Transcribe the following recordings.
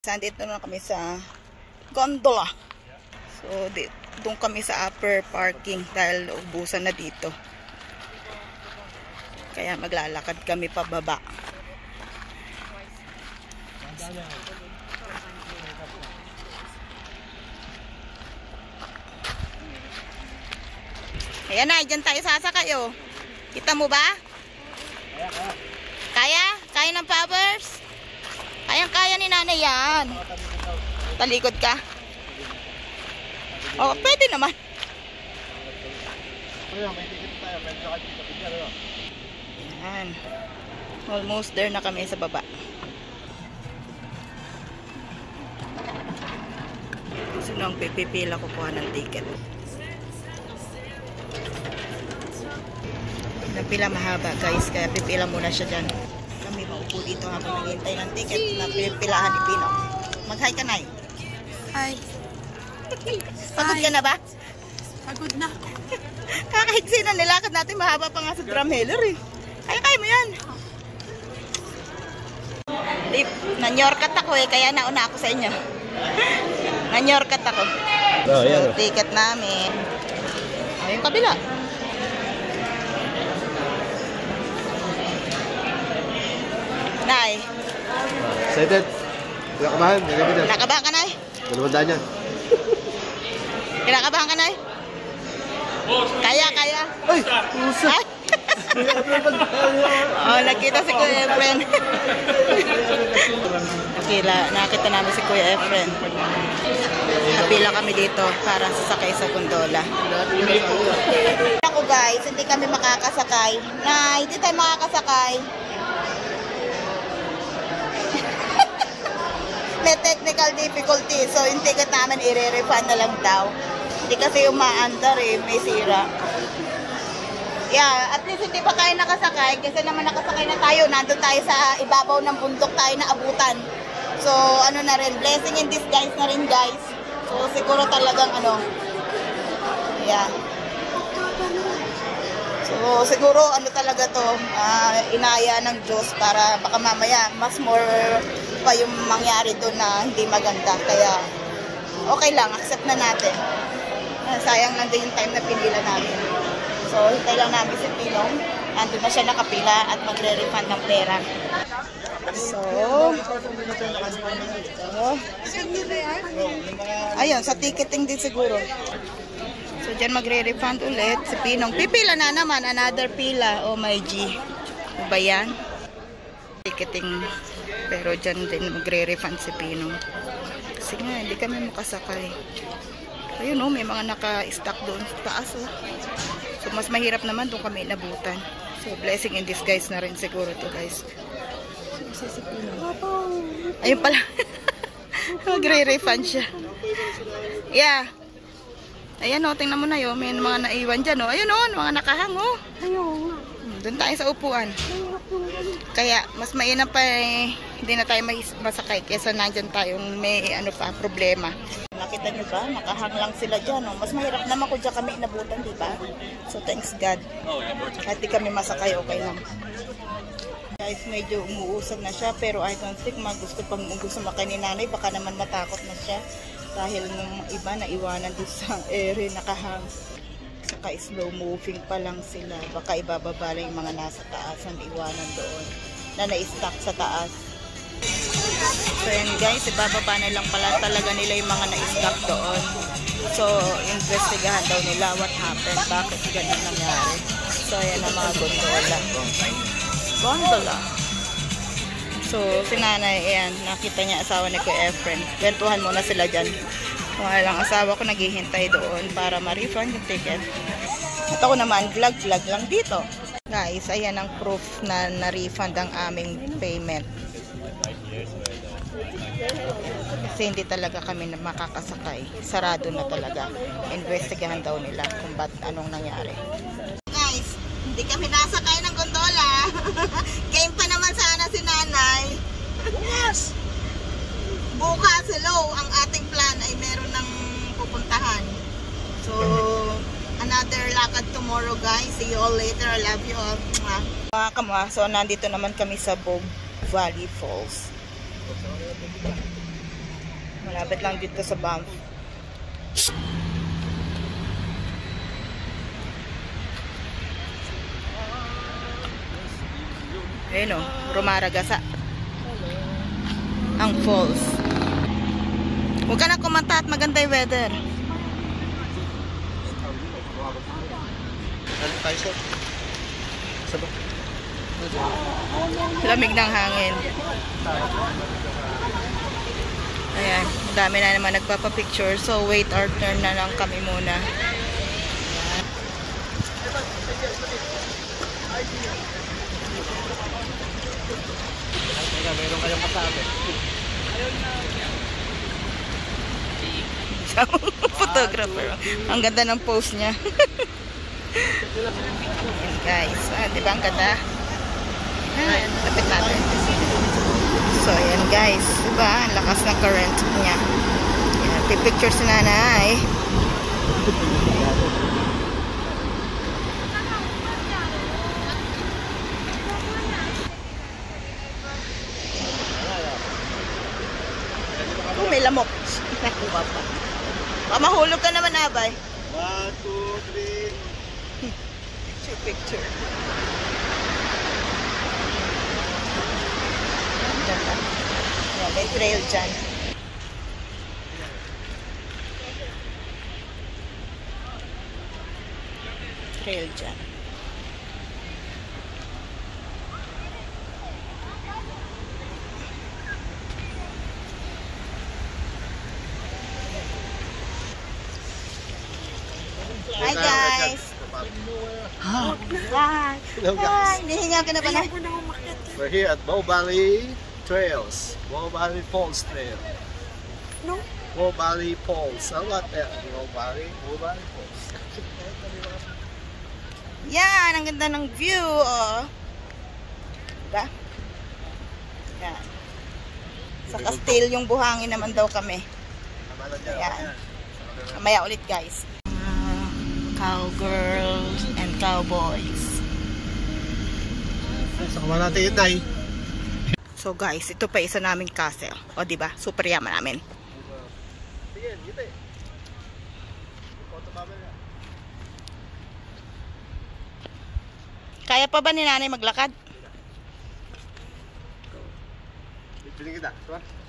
Sandito na kami sa gondola. So, doon kami sa upper parking dahil ubusan na dito. Kaya maglalakad kami pababa. Ayan na, dyan tayo sasakay oh. Kita mo ba? Kaya? Kaya ng powers? Kayang-kaya ni nanay yan. Talikod ka? Oh, pwede naman. Yan. Almost there na kami sa baba. Sino ang pipipila kukuha ng ticket? Napila mahaba guys, kaya pipila muna siya dyan. Maupo dito habang naghihintay ng ticket na pipilahan ni Pino. Mag-hi ka na Hi. Pagod ka na ba? Pagod na. Kakahigsi na nilakad natin, mahaba pa nga sa drumheller eh. Kaya kaya mo yan. Di, nanyorkat ako eh, kaya nauna ako sa inyo. nanyorkat ako. Oh, yan. So, ticket namin. Oh, yung kabila. Nay, Excited? Kinakabahan? Dyan. kinakabahan ka, Nay? Dalawang daan yan. Kinakabahan ka, Nay? Kaya, kaya. Ay! Pusa! Oh, nakita si Kuya Efren. Nakila, nakita namin si Kuya Efren. Napila kami dito para sasakay sa gondola. Ako guys, hindi kami makakasakay. Na, hindi tayo makakasakay. May technical difficulty. So, yung ticket namin i-refund na lang daw. Hindi kasi umaandar eh, may sira. Yeah, at least hindi pa kayo nakasakay kasi naman nakasakay na tayo. Nandun tayo sa ibabaw ng bundok tayo na abutan. So, ano na rin, blessing in disguise na rin guys. So, siguro talagang ano, yeah. So, siguro ano talaga to, ah, inaya ng Diyos para baka mamaya mas more pa yung mangyari doon na hindi maganda. Kaya, okay lang, accept na natin. Ah, sayang lang din yung time na pinila namin. So, hintay lang namin si Pinong. Andun na siya nakapila at magre-refund ng pera. So. Ayun, sa ticketing din siguro. So, dyan magre-refund ulit si Pinong. Pipila na naman, another pila. Oh my G. Ano ba yan? Ticketing. Pero dyan din magre-refund si Pinong. Kasi nga, hindi kami makasakay. Ayun oh, may mga naka-stack doon sa taas oh. So, mas mahirap naman doon kami inabutan. So, blessing in disguise na rin siguro to guys. Ayun pala. Magre-refund siya. Yeah. Ayan o, tingnan mo na yun. May mga naiwan dyan o. Ayun o, mga nakahang o. Hmm, Doon tayo sa upuan. Kaya, mas mainam pa eh, hindi na tayo masakay kesa nandyan tayong may ano pa, problema. Nakita nyo ba? Nakahang lang sila dyan. O. Mas mahirap naman kung dyan kami inabutan, di ba? So, thanks God. Kahit di kami masakay, okay lang. Guys, medyo umuusad na siya pero I don't think mag gusto pang gusto makay ni nanay baka naman matakot na siya dahil nung iba na iwanan doon sa ere nakahang saka slow moving pa lang sila baka ibababa lang yung mga nasa taas na iwanan doon na na-stuck sa taas so yun guys ibababa na lang pala talaga nila yung mga na-stuck doon so investigahan daw nila what happened bakit ganun nangyari so yan ang mga gondola gondola. So, si nanay, ayan, nakita niya asawa ni Kuya Efren. Kwentuhan muna sila dyan. Kung lang asawa ko naghihintay doon para ma-refund yung ticket. At ako naman, vlog-vlog lang dito. Guys, ayan ang proof na na-refund ang aming payment. Kasi hindi talaga kami na makakasakay. Sarado na talaga. Investigahan daw nila kung ba't anong nangyari. Guys, hindi kami nasakay ng gondola. Game pa naman sana si nanay. Bukas! Bukas, hello. Ang ating plan ay meron ng pupuntahan. So, another lakad tomorrow guys. See you all later. I love you all. Mga kamwa, so nandito naman kami sa Bog Valley Falls. Malapit lang dito sa Banff. Ayun o, rumaragasa. Ang falls. Huwag ka na kumanta at maganda yung weather. Ano tayo sir? Saba? Lamig ng hangin. Ayan, dami na naman nagpapapicture. So, wait our turn na lang kami muna. Teka, meron kayong kasabi. Photographer. Ang ganda ng pose niya. Ayan, guys. Ah, di ba ang ganda? Ah, lapit natin. So, ayan guys. Di ba? Ang lakas ng current niya. Ayan, pipicture si nanay. Oh, may lamok. Nakuha pa. Baka mahulog ka naman, abay. Picture, picture. Ganda. Ayan, may trail dyan. Trail dyan. Hello, guys. Hi! Nihinga ka na ba na? We're here at Bow Valley Trails. Bow Valley Falls Trail. No? Bow Valley Falls. Ano what there? Bow Valley, Bow Valley Falls. Yan! Ang ganda ng view! Oh. Diba? Yan. Sa Castile yung buhangin naman daw kami. Ayan. Mamaya ulit guys. Uh, cowgirls and cowboys. Sa kuma natin yun, Nay. So guys, ito pa isa naming castle. O di ba? Super yaman namin. Kaya pa ba ni nanay maglakad? Piling kita. Diba?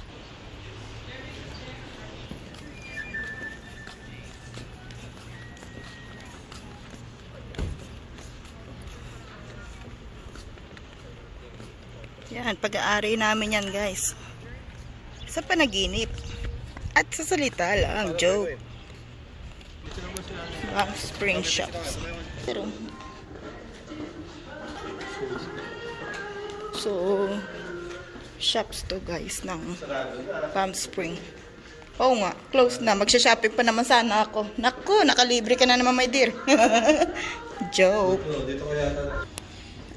Yan, pag-aari namin yan guys. Sa panaginip. At sa salita lang, joke. Wow, spring shops. Pero, so, shops to guys ng Palm Spring. Oo nga, close na. Magsha-shopping pa naman sana ako. Naku, nakalibre ka na naman, my dear. Joke. Dito, dito kaya ata.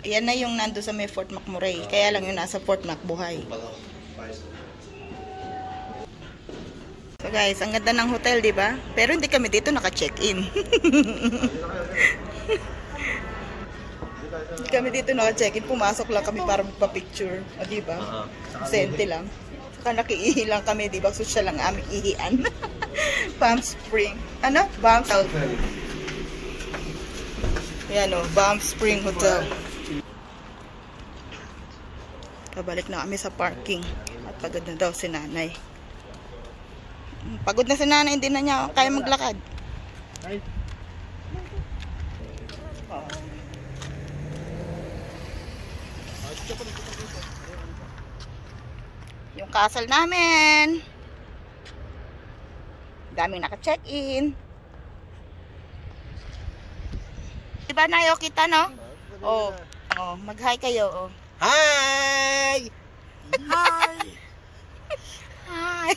Yan na yung nando sa may Fort McMurray. Kaya lang yung nasa Fort McBuhay. So guys, ang ganda ng hotel, di ba? Pero hindi kami dito naka-check-in. Hindi kami dito naka-check-in. Pumasok lang kami para magpa-picture. O, di ba? Sente lang. Saka nakiihi lang kami, di ba? Social lang aming ihian. Palm Spring. Ano? Palm South. Yan o, Palm Spring Hotel. Pabalik na kami sa parking. At pagod na daw si nanay. Pagod na si nanay, hindi na niya kaya maglakad. Yung castle namin. Daming naka-check-in. Diba nayo kita, no? Oh, oh mag-hi kayo, oh. Hi! Hi! Hi!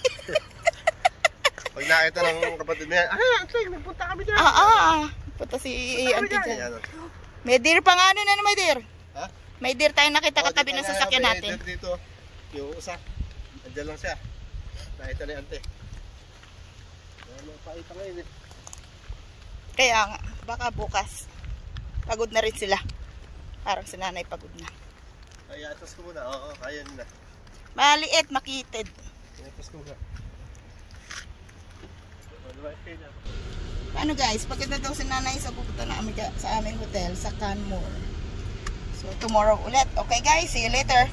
Pag nakita ng kapatid niya, ay, Ansay, nagpunta kami dyan. ah, ah. Punta si auntie dyan. May deer pa nga, ano na, may deer? Ha? May deer tayo nakita Oh, katabi ng sasakyan natin. dito, Dito, yung isa. Andiyan lang siya. Nakita ni ante. Wala mo pakita ngayon eh. Kaya nga, baka bukas. Pagod na rin sila. Parang si nanay pagod na. Ay, atas ko muna. Oo, kaya nila. Maliit, makitid. Atas ko muna. Ano guys, pagkita daw si nanay sa pupunta na kami ka- sa aming hotel sa Canmore. So tomorrow ulit. Okay guys, see you later.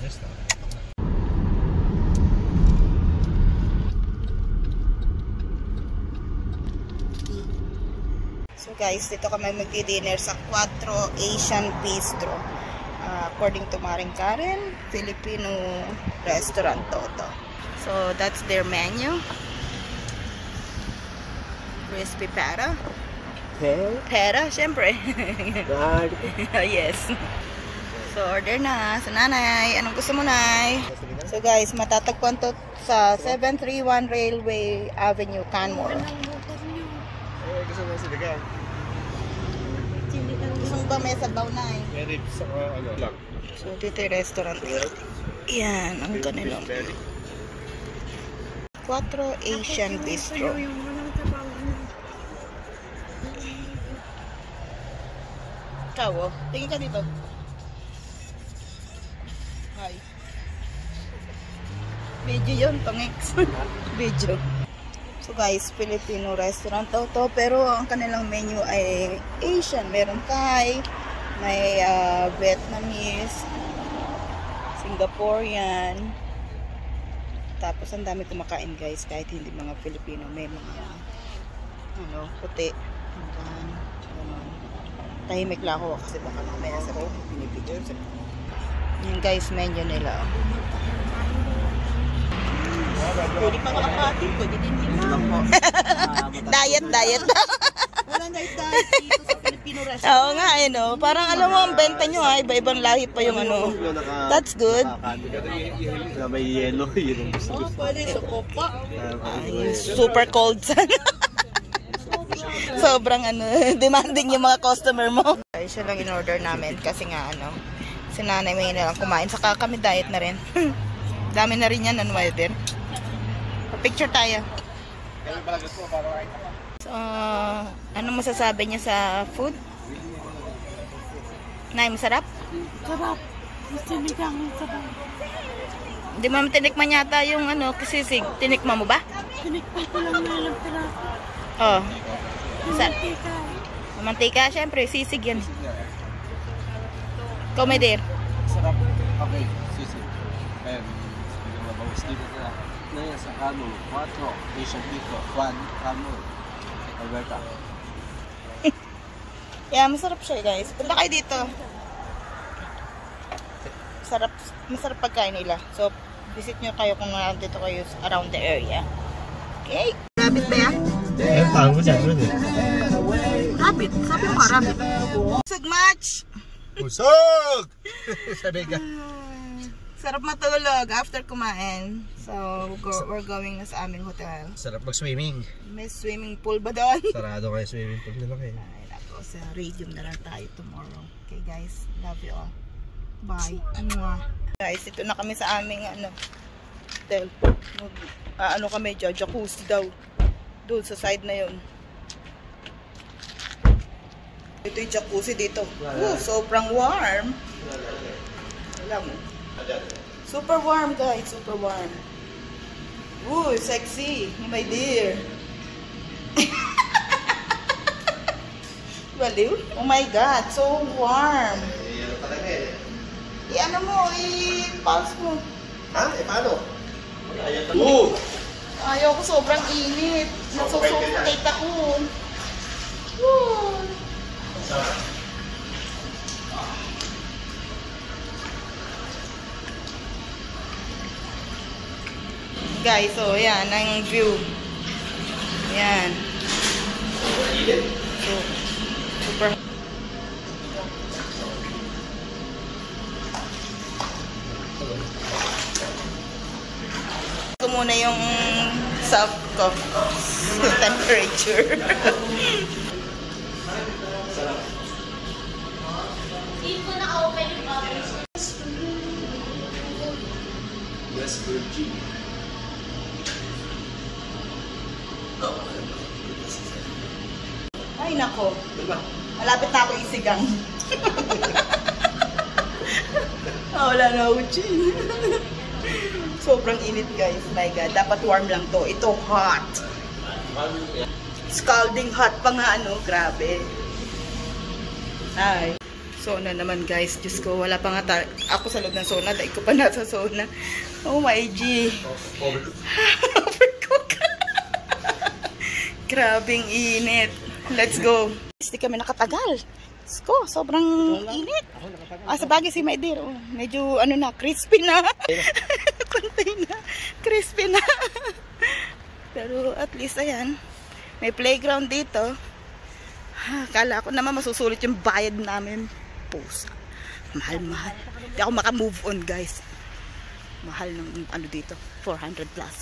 So guys, dito kami magdi-dinner sa Quattro Asian Bistro. According to Maring Karen, Filipino restaurant to to. So that's their menu. Crispy pata. Hey, Pera, syempre. God. yes. So order na sa nanay. Anong gusto mo, nay? So guys, matatagpuan to sa 731 Railway Avenue, Canmore. Gusto mo siligang. Mo ba may sabaw, nay? May ribs sa ano lang. So dito yung restaurant. Yan, ang. Belly. Quattro Asian Bistro. Ikaw, oh. Tingin ka dito. Hi. Video yun, pangix. Video. So guys, Filipino restaurant daw to, pero ang kanilang menu ay Asian. Meron Thai, may ah, Vietnamese, Singaporean, tapos ang dami kumakain guys, kahit hindi mga Filipino, may mga ano, puti. Ayan, ganun. Tahimik lang ako kasi baka mamaya sa binibigyan. Yan guys, menu nila. Pwede pa makapati, pwede din yun. diet, diet. Walang diet diet dito sa Filipino restaurant. Oo nga, eh, no? Parang alam mo, ang benta nyo, ha? Iba-ibang lahi pa yung ano. That's good. Na may yellow, yun ang gusto Oh, pwede sa kopa. ko. Super cold sana. Sobrang ano, demanding yung mga customer mo. Ay, siya lang in-order namin kasi nga ano, si nanay may na lang kumain. Saka kami diet na rin. Dami na rin yan, ano weather. Picture tayo. So, ano masasabi niya sa food? Nay, masarap? Sarap. Sinigang sarap. Hindi mo tinikman yata yung ano, kisisig. Tinikman mo ba? Tinikpan ko lang na lang pala. Oh. Sa, Tika. mantika, syempre, sisig yan. Dear. Sarap. Okay, sisi. Ayan, sige mabawas dito na. Na yan sa Kano, 4, Asian dito, 1, Kano, Alberta. Yeah, masarap siya guys. Punta kayo dito. Sarap, masarap pagkain nila. So, visit nyo kayo kung nandito kayo around the area. Okay? Rabbit ba yan? Eh, paano dyan? Ano din? Rabbit. Sabi mo ka, rabbit. Sug match! Pusog! Sabi ka. Sarap matulog after kumain. So, go, we're going na sa aming hotel. Sarap mag-swimming. May swimming pool ba doon? Sarado kayo swimming pool nila kayo. Ay, nako, sa radium na lang tayo tomorrow. Okay guys, love you all. Bye. Mwah. Guys, ito na kami sa aming ano, hotel. Mag, ah, ano kami dyan, jacuzzi daw. Doon sa side na yun. Ito yung jacuzzi dito. Oh, sobrang warm. Alam mo. Super warm guys, super warm. Ooh, sexy, my dear. Baliw? Oh my God, so warm. I-ano mo, i-pulse mo. Ha? Eh, paano? Oo! Ayaw ko sobrang init. Nasusuffocate ako. Woo! Guys, so yan ang view. Yan. So, super. ko muna yung self ko temperature. Yes, Virgin. Ay nako, malapit na ako isigang. Ah, Wala na ako. Sobrang init guys, my god. Dapat warm lang to. Ito hot. scalding hot pa nga ano, grabe. Ay. Sona naman guys, Diyos ko, wala pa nga ta- ako sa loob ng sauna, dahil ko pa nasa sauna. Oh my G. Overcook. Grabing init. Let's go. Hindi kami nakatagal. Diyos ko, sobrang init. Ah, sa bagay si dear, oh, medyo ano na, crispy na. Kuntay na, crispy na. Pero at least ayan, may playground dito. Ah, Kala ko naman masusulit yung bayad namin. Pusa. Mahal-mahal. Hindi ako makamove on guys. Mahal ng ano dito. 400 plus.